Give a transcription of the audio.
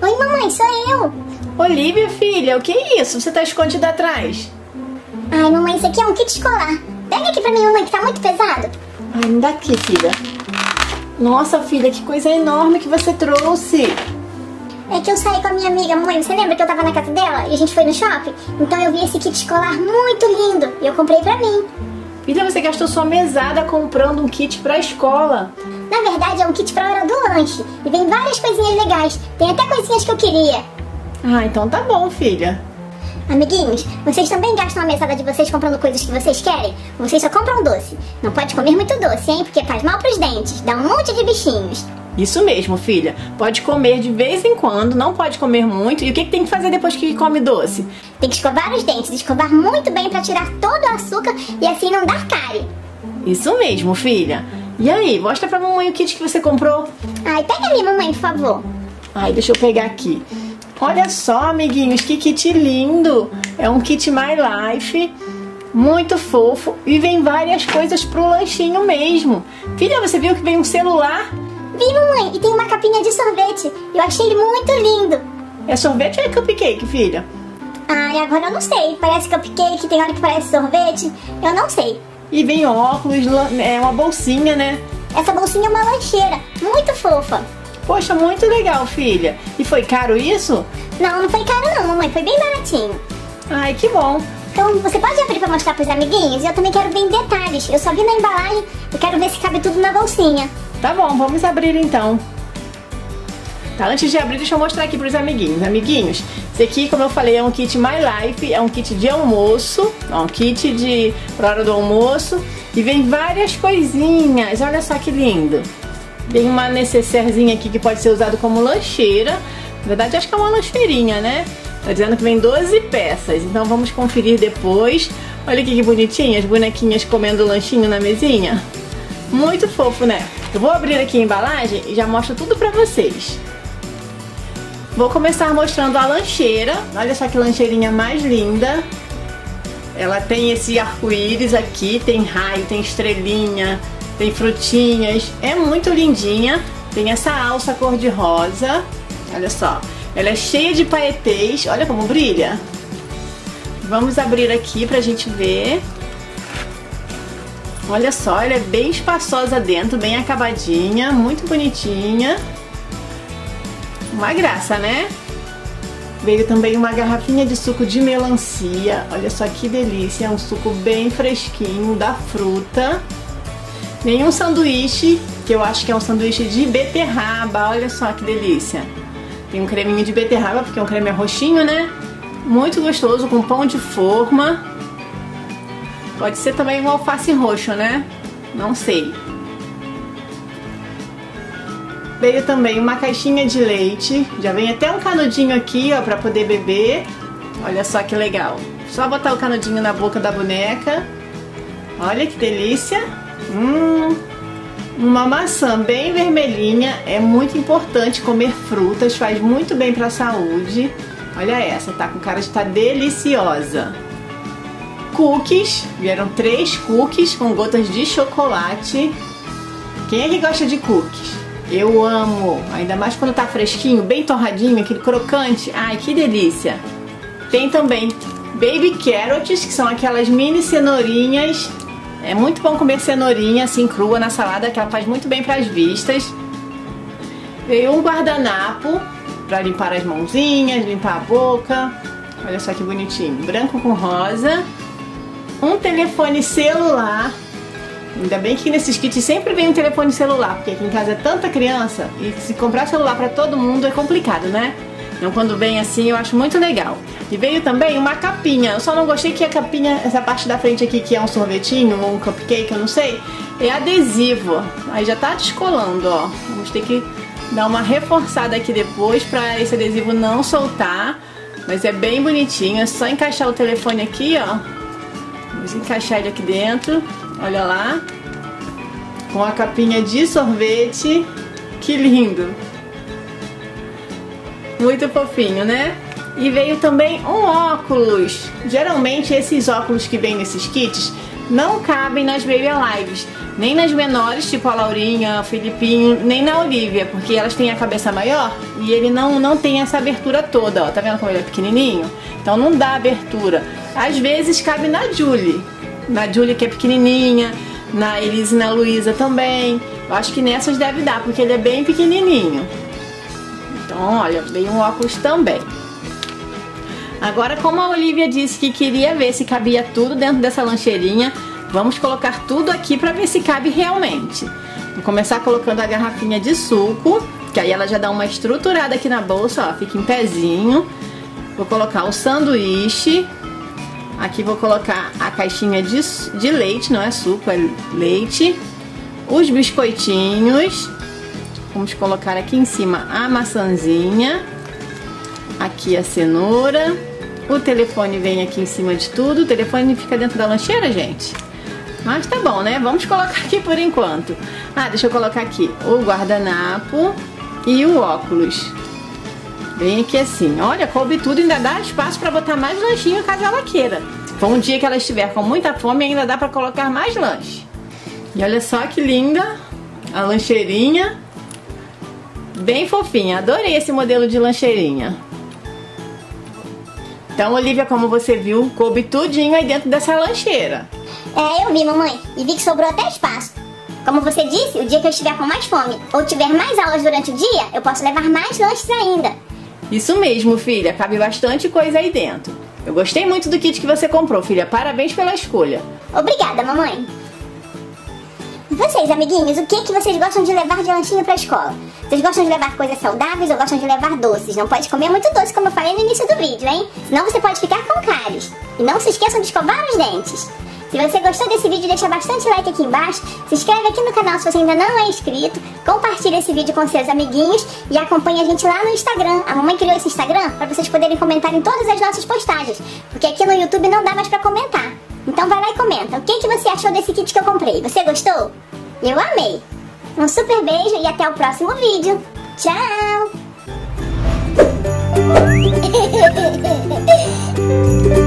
mamãe, sou eu. Olivia, filha, o que é isso? Você tá escondida atrás? Ai, mamãe, isso aqui é um kit escolar. Pega aqui pra mim, mamãe, que tá muito pesado. Ai, me dá aqui, filha. Nossa, filha, que coisa enorme que você trouxe. É que eu saí com a minha amiga, mãe. Você lembra que eu tava na casa dela e a gente foi no shopping? Então eu vi esse kit escolar muito lindo e eu comprei pra mim. Filha, você gastou sua mesada comprando um kit pra escola. Na verdade, é um kit pra hora do lanche. E vem várias coisinhas legais. Tem até coisinhas que eu queria. Ah, então tá bom, filha. Amiguinhos, vocês também gastam a mesada de vocês comprando coisas que vocês querem? Vocês só compram doce. Não pode comer muito doce, hein? Porque faz mal pros dentes, dá um monte de bichinhos. Isso mesmo, filha. Pode comer de vez em quando, não pode comer muito. E o que, que tem que fazer depois que come doce? Tem que escovar os dentes, escovar muito bem pra tirar todo o açúcar e assim não dar cárie. Isso mesmo, filha. E aí, mostra pra mamãe o kit que você comprou. Ai, pega ali, mamãe, por favor. Ai, deixa eu pegar aqui. Olha só, amiguinhos, que kit lindo! É um kit My Life, muito fofo e vem várias coisas pro lanchinho mesmo. Filha, você viu que vem um celular? Vi, mamãe, e tem uma capinha de sorvete. Eu achei ele muito lindo. É sorvete ou é cupcake, filha? Ai, agora eu não sei. Parece cupcake, tem hora que parece sorvete. Eu não sei. E vem óculos, é uma bolsinha, né? Essa bolsinha é uma lancheira, muito fofa. Poxa, muito legal, filha. E foi caro isso? Não, não foi caro não, mamãe. Foi bem baratinho. Ai, que bom. Então, você pode abrir pra mostrar pros amiguinhos? Eu também quero ver em detalhes. Eu só vi na embalagem e quero ver se cabe tudo na bolsinha. Tá bom, vamos abrir então. Tá, antes de abrir, deixa eu mostrar aqui pros amiguinhos. Amiguinhos, esse aqui, como eu falei, é um kit My Life, é um kit de almoço, ó, um kit de pra hora do almoço. E vem várias coisinhas, olha só que lindo. Tem uma necessairezinha aqui que pode ser usado como lancheira. Na verdade, acho que é uma lancheirinha, né? Tá dizendo que vem 12 peças, então vamos conferir depois. Olha aqui que bonitinha, as bonequinhas comendo lanchinho na mesinha. Muito fofo, né? Eu vou abrir aqui a embalagem e já mostro tudo pra vocês. Vou começar mostrando a lancheira. Olha só que lancheirinha mais linda. Ela tem esse arco-íris aqui, tem raio, tem estrelinha, tem frutinhas. É muito lindinha. Tem essa alça cor-de-rosa. Olha só. Ela é cheia de paetês. Olha como brilha. Vamos abrir aqui pra gente ver. Olha só, ela é bem espaçosa dentro, bem acabadinha, muito bonitinha. Uma graça, né? Veio também uma garrafinha de suco de melancia. Olha só que delícia, é um suco bem fresquinho da fruta. Vem um sanduíche, que eu acho que é um sanduíche de beterraba. Olha só que delícia. Tem um creminho de beterraba, porque é um creme roxinho, né? Muito gostoso, com pão de forma. Pode ser também um alface roxo, né? Não sei. Veio também uma caixinha de leite. Já vem até um canudinho aqui, ó, pra poder beber. Olha só que legal. Só botar o canudinho na boca da boneca. Olha que delícia. Hum, uma maçã bem vermelhinha. É muito importante comer frutas, faz muito bem pra saúde. Olha essa, tá com cara de estar tá deliciosa cookies. Vieram três cookies com gotas de chocolate. Quem é que gosta de cookies? Eu amo, ainda mais quando tá fresquinho, bem torradinho, aquele crocante. Ai, que delícia. Tem também baby carrots, que são aquelas mini cenourinhas. É muito bom comer cenourinha assim crua na salada, que ela faz muito bem para as vistas. Veio um guardanapo para limpar as mãozinhas, limpar a boca. Olha só que bonitinho, branco com rosa um telefone celular. Ainda bem que nesses kits sempre vem um telefone celular, porque aqui em casa é tanta criança e se comprar celular para todo mundo é complicado, né? Então quando vem assim eu acho muito legal. E veio também uma capinha. Eu só não gostei que a capinha, essa parte da frente aqui que é um sorvetinho ou um cupcake, eu não sei, é adesivo. Aí já tá descolando, ó. Vamos ter que dar uma reforçada aqui depois para esse adesivo não soltar. Mas é bem bonitinho, é só encaixar o telefone aqui, ó Vamos encaixar ele aqui dentro. Olha lá. Com a capinha de sorvete. Que lindo. Muito fofinho, né? E veio também um óculos. Geralmente esses óculos que vêm nesses kits não cabem nas Baby Alives. Nem nas menores, tipo a Laurinha, o Filipinho, nem na Olivia, porque elas têm a cabeça maior e ele não, não tem essa abertura toda, ó. Tá vendo como ele é pequenininho? Então não dá abertura. Às vezes cabe na Julie. Na Julie que é pequenininha, na Elise e na Luísa também. Eu acho que nessas deve dar, porque ele é bem pequenininho. Então, olha, veio um óculos também. Agora, como a Olivia disse que queria ver se cabia tudo dentro dessa lancheirinha, vamos colocar tudo aqui para ver se cabe realmente. Vou começar colocando a garrafinha de suco, que aí ela já dá uma estruturada aqui na bolsa, ó, fica em pezinho. Vou colocar o sanduíche. Aqui vou colocar a caixinha de, de leite, não é suco, é leite. Os biscoitinhos. Vamos colocar aqui em cima a maçãzinha. Aqui a cenoura. O telefone vem aqui em cima de tudo. O telefone fica dentro da lancheira, gente. Mas tá bom, né? Vamos colocar aqui por enquanto. Ah, deixa eu colocar aqui o guardanapo e o óculos. Vem aqui assim. Olha, coube tudo. Ainda dá espaço para botar mais lanchinho caso ela queira. For um dia que ela estiver com muita fome, ainda dá para colocar mais lanche. E olha só que linda a lancheirinha. Bem fofinha. Adorei esse modelo de lancheirinha. Então, Olivia, como você viu, coube tudinho aí dentro dessa lancheira. É, eu vi, mamãe. E vi que sobrou até espaço. Como você disse, o dia que eu estiver com mais fome ou tiver mais aulas durante o dia, eu posso levar mais lanches ainda. Isso mesmo, filha. Cabe bastante coisa aí dentro. Eu gostei muito do kit que você comprou, filha. Parabéns pela escolha. Obrigada, mamãe. E vocês, amiguinhos, o que, que vocês gostam de levar de lanchinho pra escola? Vocês gostam de levar coisas saudáveis ou gostam de levar doces? Não pode comer muito doce, como eu falei no início do vídeo, hein? Senão você pode ficar com cáries. E não se esqueçam de escovar os dentes. Se você gostou desse vídeo, deixa bastante like aqui embaixo, se inscreve aqui no canal se você ainda não é inscrito, compartilha esse vídeo com seus amiguinhos e acompanha a gente lá no Instagram. A mamãe criou esse Instagram para vocês poderem comentar em todas as nossas postagens, porque aqui no YouTube não dá mais para comentar. Então vai lá e comenta, o que, que você achou desse kit que eu comprei? Você gostou? Eu amei! Um super beijo e até o próximo vídeo. Tchau!